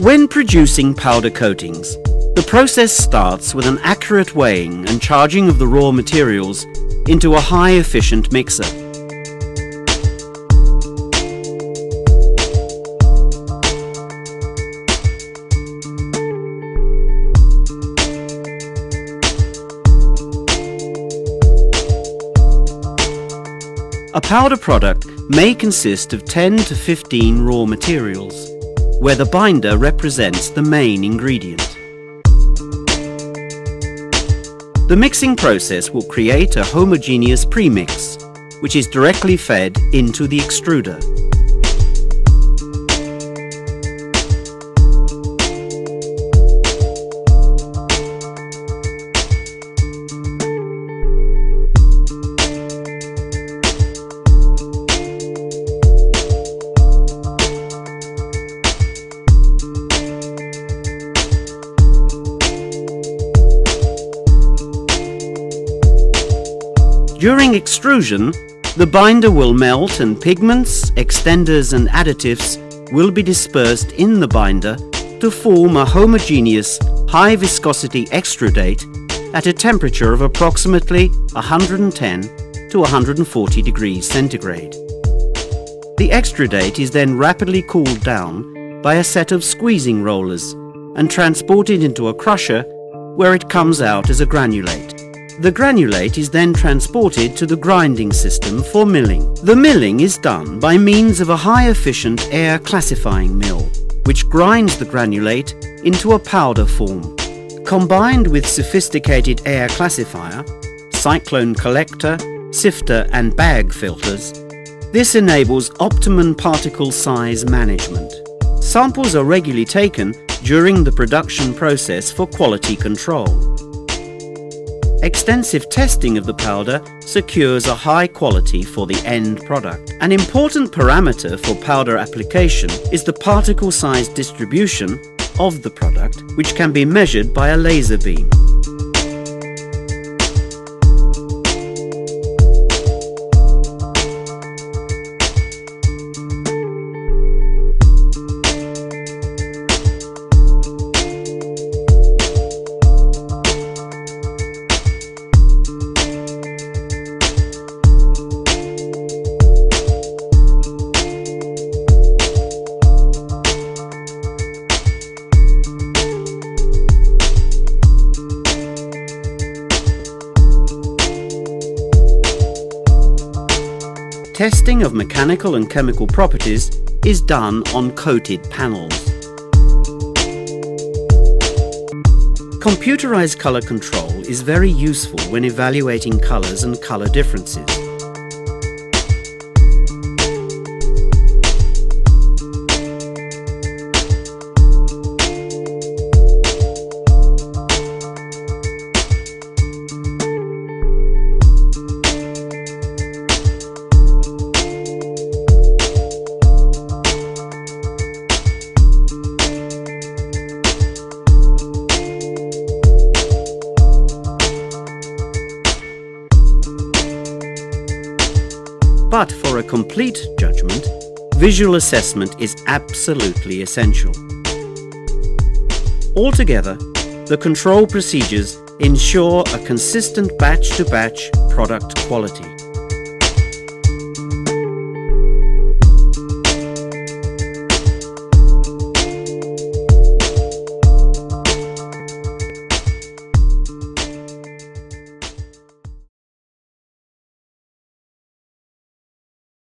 When producing powder coatings, the process starts with an accurate weighing and charging of the raw materials into a high-efficient mixer. A powder product may consist of 10 to 15 raw materials, where the binder represents the main ingredient. The mixing process will create a homogeneous premix, which is directly fed into the extruder. During extrusion, the binder will melt and pigments, extenders and additives will be dispersed in the binder to form a homogeneous, high viscosity extrudate at a temperature of approximately 110 to 140 degrees centigrade. The extrudate is then rapidly cooled down by a set of squeezing rollers and transported into a crusher where it comes out as a granulate. The granulate is then transported to the grinding system for milling. The milling is done by means of a high-efficient air classifying mill, which grinds the granulate into a powder form. Combined with sophisticated air classifier, cyclone collector, sifter and bag filters, this enables optimum particle size management. Samples are regularly taken during the production process for quality control. Extensive testing of the powder secures a high quality for the end product. An important parameter for powder application is the particle size distribution of the product, which can be measured by a laser beam. Testing of mechanical and chemical properties is done on coated panels. Computerized color control is very useful when evaluating colors and color differences. But for a complete judgment, visual assessment is absolutely essential. Altogether, the control procedures ensure a consistent batch-to-batch -batch product quality.